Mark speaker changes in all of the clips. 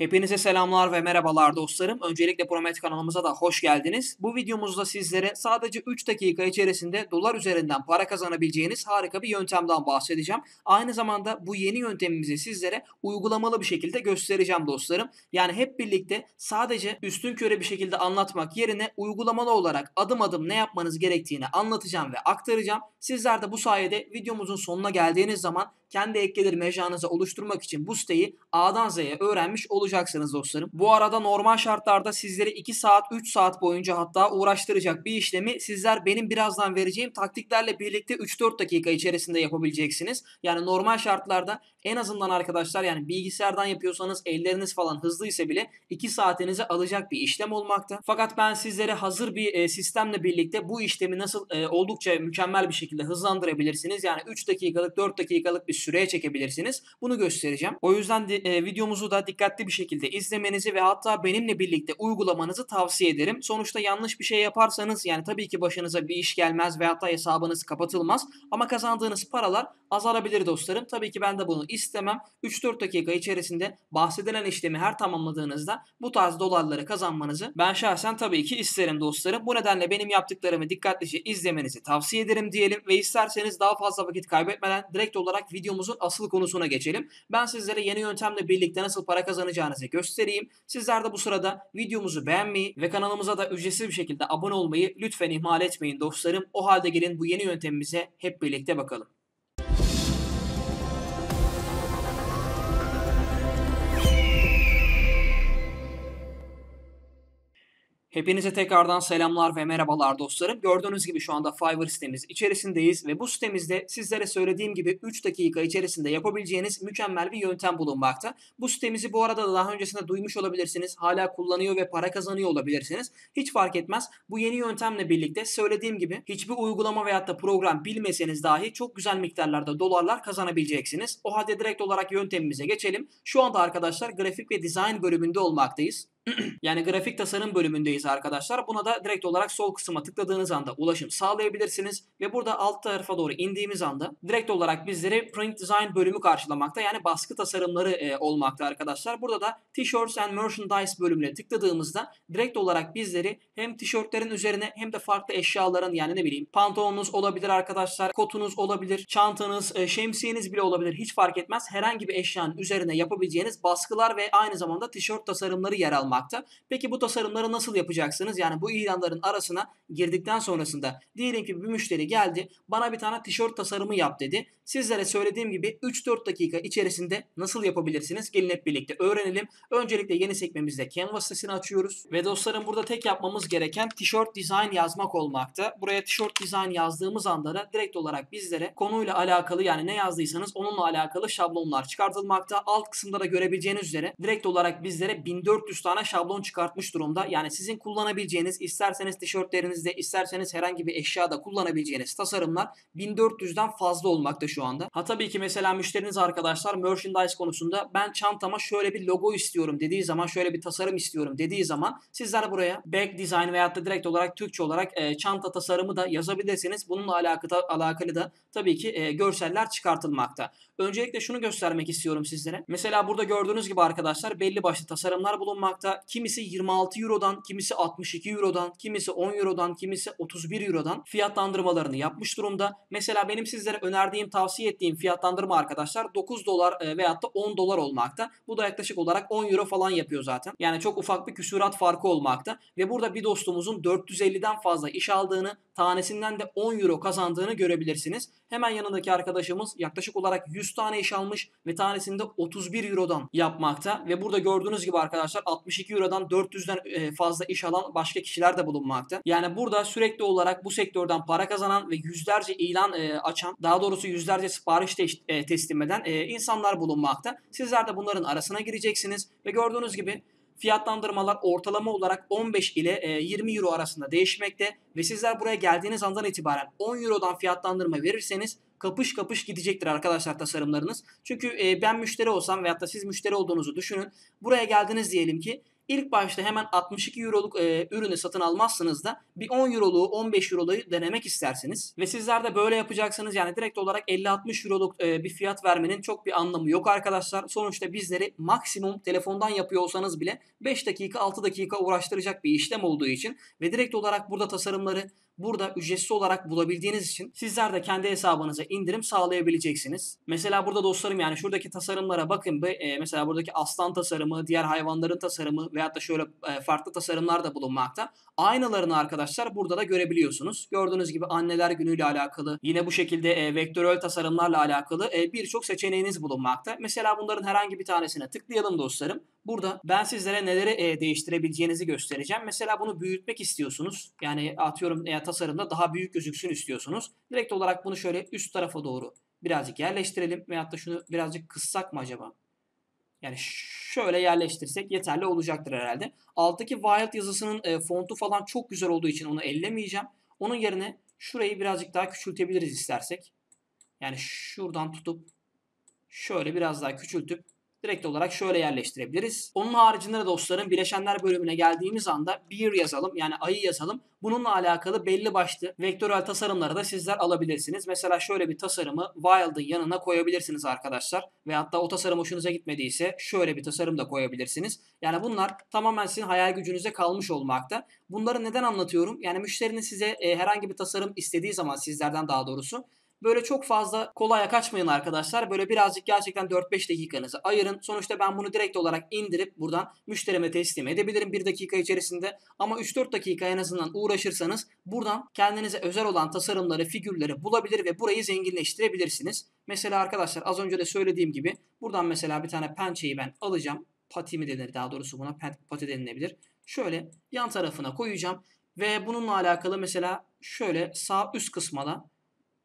Speaker 1: Hepinize selamlar ve merhabalar dostlarım. Öncelikle Promet kanalımıza da hoş geldiniz. Bu videomuzda sizlere sadece 3 dakika içerisinde dolar üzerinden para kazanabileceğiniz harika bir yöntemden bahsedeceğim. Aynı zamanda bu yeni yöntemimizi sizlere uygulamalı bir şekilde göstereceğim dostlarım. Yani hep birlikte sadece üstün köre bir şekilde anlatmak yerine uygulamalı olarak adım adım ne yapmanız gerektiğini anlatacağım ve aktaracağım. Sizler de bu sayede videomuzun sonuna geldiğiniz zaman kendi ekgelir mecranızı oluşturmak için bu siteyi A'dan Z'ye öğrenmiş olacaksınız dostlarım. Bu arada normal şartlarda sizleri 2 saat 3 saat boyunca hatta uğraştıracak bir işlemi sizler benim birazdan vereceğim taktiklerle birlikte 3-4 dakika içerisinde yapabileceksiniz. Yani normal şartlarda en azından arkadaşlar yani bilgisayardan yapıyorsanız elleriniz falan hızlıysa bile 2 saatinizi alacak bir işlem olmakta. Fakat ben sizlere hazır bir e, sistemle birlikte bu işlemi nasıl e, oldukça mükemmel bir şekilde hızlandırabilirsiniz. Yani 3 dakikalık 4 dakikalık bir süreye çekebilirsiniz. Bunu göstereceğim. O yüzden de, e, videomuzu da dikkatli bir şekilde izlemenizi ve hatta benimle birlikte uygulamanızı tavsiye ederim. Sonuçta yanlış bir şey yaparsanız yani tabii ki başınıza bir iş gelmez ve hatta hesabınız kapatılmaz ama kazandığınız paralar azalabilir dostlarım. Tabii ki ben de bunu istemem. 3-4 dakika içerisinde bahsedilen işlemi her tamamladığınızda bu tarz dolarları kazanmanızı ben şahsen tabii ki isterim dostlarım. Bu nedenle benim yaptıklarımı dikkatlice izlemenizi tavsiye ederim diyelim ve isterseniz daha fazla vakit kaybetmeden direkt olarak videomuzun asıl konusuna geçelim. Ben sizlere yeni yöntemle birlikte nasıl para kazanacağınızı göstereyim. Sizler de bu sırada videomuzu beğenmeyi ve kanalımıza da ücretsiz bir şekilde abone olmayı lütfen ihmal etmeyin dostlarım. O halde gelin bu yeni yöntemimize hep birlikte bakalım. Hepinize tekrardan selamlar ve merhabalar dostlarım. Gördüğünüz gibi şu anda Fiverr sitemiz içerisindeyiz ve bu sitemizde sizlere söylediğim gibi 3 dakika içerisinde yapabileceğiniz mükemmel bir yöntem bulunmakta. Bu sitemizi bu arada da daha öncesinde duymuş olabilirsiniz. Hala kullanıyor ve para kazanıyor olabilirsiniz. Hiç fark etmez. Bu yeni yöntemle birlikte söylediğim gibi hiçbir uygulama veyahut da program bilmeseniz dahi çok güzel miktarlarda dolarlar kazanabileceksiniz. O halde direkt olarak yöntemimize geçelim. Şu anda arkadaşlar grafik ve dizayn bölümünde olmaktayız. yani grafik tasarım bölümündeyiz arkadaşlar. Buna da direkt olarak sol kısma tıkladığınız anda ulaşım sağlayabilirsiniz. Ve burada alt tarafa doğru indiğimiz anda direkt olarak bizleri print design bölümü karşılamakta. Yani baskı tasarımları e, olmakta arkadaşlar. Burada da t-shirts and merchandise bölümüne tıkladığımızda direkt olarak bizleri hem tişörtlerin üzerine hem de farklı eşyaların yani ne bileyim pantolonunuz olabilir arkadaşlar, kotunuz olabilir, çantanız, e, şemsiyeniz bile olabilir. Hiç fark etmez. Herhangi bir eşyanın üzerine yapabileceğiniz baskılar ve aynı zamanda tişört tasarımları yer almakta almakta. Peki bu tasarımları nasıl yapacaksınız? Yani bu ilanların arasına girdikten sonrasında diyelim ki bir müşteri geldi bana bir tane tişört tasarımı yap dedi. Sizlere söylediğim gibi 3-4 dakika içerisinde nasıl yapabilirsiniz? Gelin hep birlikte öğrenelim. Öncelikle yeni sekmemizde Canva sitesini açıyoruz. Ve dostlarım burada tek yapmamız gereken tişört design yazmak olmakta. Buraya tişört design yazdığımız anda da direkt olarak bizlere konuyla alakalı yani ne yazdıysanız onunla alakalı şablonlar çıkartılmakta. Alt kısımda da görebileceğiniz üzere direkt olarak bizlere 1400 tane şablon çıkartmış durumda. Yani sizin kullanabileceğiniz isterseniz tişörtlerinizde isterseniz herhangi bir eşyada kullanabileceğiniz tasarımlar 1400'den fazla olmakta şu anda. Ha tabii ki mesela müşteriniz arkadaşlar merchandise konusunda ben çantama şöyle bir logo istiyorum dediği zaman şöyle bir tasarım istiyorum dediği zaman sizler buraya back design veyahut da direkt olarak Türkçe olarak e, çanta tasarımı da yazabilirsiniz. Bununla alakalı, alakalı da tabii ki e, görseller çıkartılmakta. Öncelikle şunu göstermek istiyorum sizlere. Mesela burada gördüğünüz gibi arkadaşlar belli başlı tasarımlar bulunmakta. Kimisi 26 Euro'dan, kimisi 62 Euro'dan, kimisi 10 Euro'dan, kimisi 31 Euro'dan fiyatlandırmalarını yapmış durumda. Mesela benim sizlere önerdiğim, tavsiye ettiğim fiyatlandırma arkadaşlar 9 dolar e, veyahut da 10 dolar olmakta. Bu da yaklaşık olarak 10 Euro falan yapıyor zaten. Yani çok ufak bir küsurat farkı olmakta. Ve burada bir dostumuzun 450'den fazla iş aldığını, tanesinden de 10 Euro kazandığını görebilirsiniz. Hemen yanındaki arkadaşımız yaklaşık olarak 100 tane iş almış ve tanesinde 31 Euro'dan yapmakta. Ve burada gördüğünüz gibi arkadaşlar 62 Euro'dan 400'den e, fazla iş alan başka kişiler de bulunmakta. Yani burada sürekli olarak bu sektörden para kazanan ve yüzlerce ilan e, açan, daha doğrusu yüzlerce sipariş te e, teslim eden insanlar bulunmakta. Sizler de bunların arasına gireceksiniz ve gördüğünüz gibi fiyatlandırmalar ortalama olarak 15 ile 20 euro arasında değişmekte ve sizler buraya geldiğiniz andan itibaren 10 eurodan fiyatlandırma verirseniz kapış kapış gidecektir arkadaşlar tasarımlarınız. Çünkü ben müşteri olsam veyahut da siz müşteri olduğunuzu düşünün. Buraya geldiniz diyelim ki ilk başta hemen 62 euroluk e, ürünü satın almazsınız da bir 10 euroluğu 15 euroluğu denemek istersiniz. Ve sizler de böyle yapacaksınız. Yani direkt olarak 50-60 euroluk e, bir fiyat vermenin çok bir anlamı yok arkadaşlar. Sonuçta bizleri maksimum telefondan yapıyor olsanız bile 5 dakika 6 dakika uğraştıracak bir işlem olduğu için ve direkt olarak burada tasarımları burada ücretsiz olarak bulabildiğiniz için sizler de kendi hesabınıza indirim sağlayabileceksiniz. Mesela burada dostlarım yani şuradaki tasarımlara bakın. E, mesela buradaki aslan tasarımı, diğer hayvanların tasarımı veyahut da şöyle e, farklı tasarımlar da bulunmakta. Aynalarını arkadaşlar burada da görebiliyorsunuz. Gördüğünüz gibi anneler günüyle alakalı yine bu şekilde e, vektörel tasarımlarla alakalı birçok seçeneğiniz bulunmakta. Mesela bunların herhangi bir tanesine tıklayalım dostlarım. Burada ben sizlere neleri e, değiştirebileceğinizi göstereceğim. Mesela bunu büyütmek istiyorsunuz. Yani atıyorum e, tasarımda daha büyük gözüksün istiyorsunuz. Direkt olarak bunu şöyle üst tarafa doğru birazcık yerleştirelim. Veyahut da şunu birazcık kıssak mı acaba? Yani şöyle yerleştirsek yeterli olacaktır herhalde. Alttaki Wild yazısının e, fontu falan çok güzel olduğu için onu ellemeyeceğim. Onun yerine şurayı birazcık daha küçültebiliriz istersek. Yani şuradan tutup şöyle biraz daha küçültüp direkt olarak şöyle yerleştirebiliriz. Onun haricinde de dostlarım bileşenler bölümüne geldiğimiz anda bir yazalım yani ayı yazalım. Bununla alakalı belli başlı vektörel tasarımları da sizler alabilirsiniz. Mesela şöyle bir tasarımı Wild'ın yanına koyabilirsiniz arkadaşlar. Ve hatta o tasarım hoşunuza gitmediyse şöyle bir tasarım da koyabilirsiniz. Yani bunlar tamamen sizin hayal gücünüze kalmış olmakta. Bunları neden anlatıyorum? Yani müşterinin size e, herhangi bir tasarım istediği zaman sizlerden daha doğrusu Böyle çok fazla kolaya kaçmayın arkadaşlar. Böyle birazcık gerçekten 4-5 dakikanızı ayırın. Sonuçta ben bunu direkt olarak indirip buradan müşterime teslim edebilirim 1 dakika içerisinde. Ama 3-4 dakika en azından uğraşırsanız buradan kendinize özel olan tasarımları, figürleri bulabilir ve burayı zenginleştirebilirsiniz. Mesela arkadaşlar az önce de söylediğim gibi buradan mesela bir tane pençeyi ben alacağım. Pati mi denir daha doğrusu buna pati denilebilir. Şöyle yan tarafına koyacağım. Ve bununla alakalı mesela şöyle sağ üst kısma da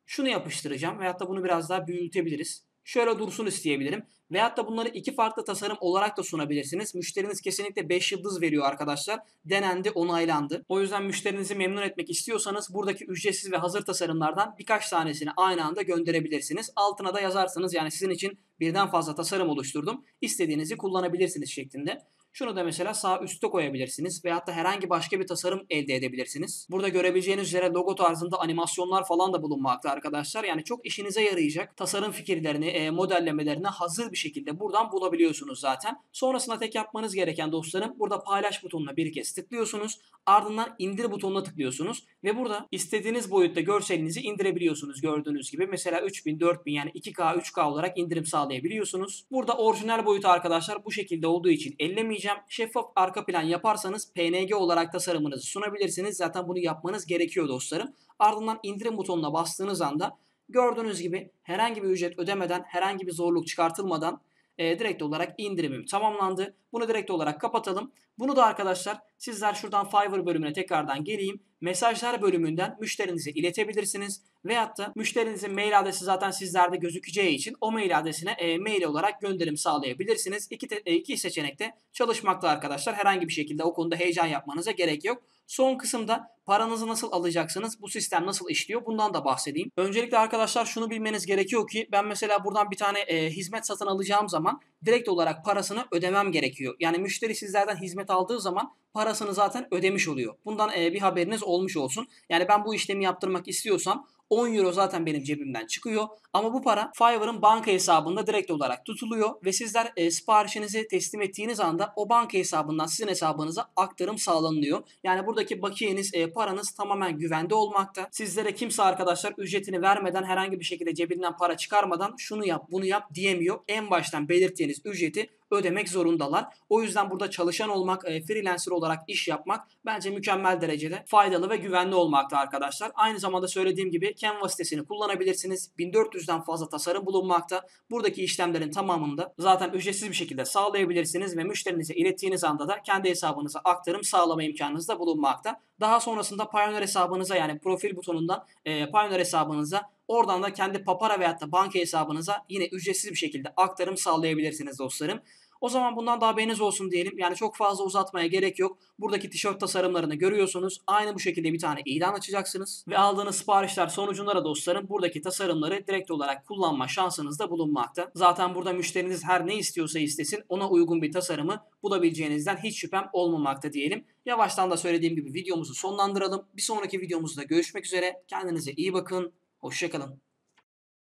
Speaker 1: şunu yapıştıracağım veyahut da bunu biraz daha büyütebiliriz. Şöyle dursun isteyebilirim. Veyahut da bunları iki farklı tasarım olarak da sunabilirsiniz. Müşteriniz kesinlikle 5 yıldız veriyor arkadaşlar. Denendi, onaylandı. O yüzden müşterinizi memnun etmek istiyorsanız buradaki ücretsiz ve hazır tasarımlardan birkaç tanesini aynı anda gönderebilirsiniz. Altına da yazarsanız yani sizin için birden fazla tasarım oluşturdum. İstediğinizi kullanabilirsiniz şeklinde. Şunu da mesela sağ üstte koyabilirsiniz veyahut da herhangi başka bir tasarım elde edebilirsiniz. Burada görebileceğiniz üzere logo tarzında animasyonlar falan da bulunmakta arkadaşlar. Yani çok işinize yarayacak tasarım fikirlerini, e, modellemelerini hazır bir şekilde buradan bulabiliyorsunuz zaten. Sonrasında tek yapmanız gereken dostlarım burada paylaş butonuna bir kez tıklıyorsunuz. Ardından indir butonuna tıklıyorsunuz ve burada istediğiniz boyutta görselinizi indirebiliyorsunuz gördüğünüz gibi. Mesela 3000, 4000 yani 2K, 3K olarak indirim sağlayabiliyorsunuz. Burada orijinal boyutu arkadaşlar bu şekilde olduğu için ellemeyeceğim söyleyeceğim. Şeffaf arka plan yaparsanız PNG olarak tasarımınızı sunabilirsiniz. Zaten bunu yapmanız gerekiyor dostlarım. Ardından indirim butonuna bastığınız anda gördüğünüz gibi herhangi bir ücret ödemeden, herhangi bir zorluk çıkartılmadan e, direkt olarak indirimim tamamlandı. Bunu direkt olarak kapatalım. Bunu da arkadaşlar sizler şuradan Fiverr bölümüne tekrardan geleyim. Mesajlar bölümünden müşterinize iletebilirsiniz. Veyahut da müşterinizin mail adresi zaten sizlerde gözükeceği için o mail adresine e, mail olarak gönderim sağlayabilirsiniz. İki, te, e, iki seçenekte çalışmakta arkadaşlar. Herhangi bir şekilde o konuda heyecan yapmanıza gerek yok. Son kısımda paranızı nasıl alacaksınız? Bu sistem nasıl işliyor? Bundan da bahsedeyim. Öncelikle arkadaşlar şunu bilmeniz gerekiyor ki ben mesela buradan bir tane e, hizmet satın alacağım zaman direkt olarak parasını ödemem gerekiyor. Yani müşteri sizlerden hizmet aldığı zaman parasını zaten ödemiş oluyor. Bundan e, bir haberiniz olmuş olsun. Yani ben bu işlemi yaptırmak istiyorsam 10 euro zaten benim cebimden çıkıyor. Ama bu para Fiverr'ın banka hesabında direkt olarak tutuluyor ve sizler e, siparişinizi teslim ettiğiniz anda o banka hesabından sizin hesabınıza aktarım sağlanıyor. Yani buradaki bakiyeniz, e, paranız tamamen güvende olmakta. Sizlere kimse arkadaşlar ücretini vermeden herhangi bir şekilde cebinden para çıkarmadan şunu yap, bunu yap diyemiyor. En baştan belirttiğiniz ücreti ödemek zorundalar. O yüzden burada çalışan olmak, e, freelancer olarak iş yapmak bence mükemmel derecede faydalı ve güvenli olmakta arkadaşlar. Aynı zamanda söylediğim gibi Canva sitesini kullanabilirsiniz. 1400'den fazla tasarım bulunmakta. Buradaki işlemlerin tamamında zaten ücretsiz bir şekilde sağlayabilirsiniz ve müşterinize ilettiğiniz anda da kendi hesabınıza aktarım sağlama imkanınız da bulunmakta. Daha sonrasında Pioneer hesabınıza yani profil butonundan e, Pioneer hesabınıza Oradan da kendi papara veyahut da banka hesabınıza yine ücretsiz bir şekilde aktarım sağlayabilirsiniz dostlarım. O zaman bundan da haberiniz olsun diyelim. Yani çok fazla uzatmaya gerek yok. Buradaki tişört tasarımlarını görüyorsunuz. Aynı bu şekilde bir tane ilan açacaksınız. Ve aldığınız siparişler sonucunda da dostlarım buradaki tasarımları direkt olarak kullanma şansınız da bulunmakta. Zaten burada müşteriniz her ne istiyorsa istesin ona uygun bir tasarımı bulabileceğinizden hiç şüphem olmamakta diyelim. Yavaştan da söylediğim gibi videomuzu sonlandıralım. Bir sonraki videomuzda görüşmek üzere. Kendinize iyi bakın. Hoşçakalın.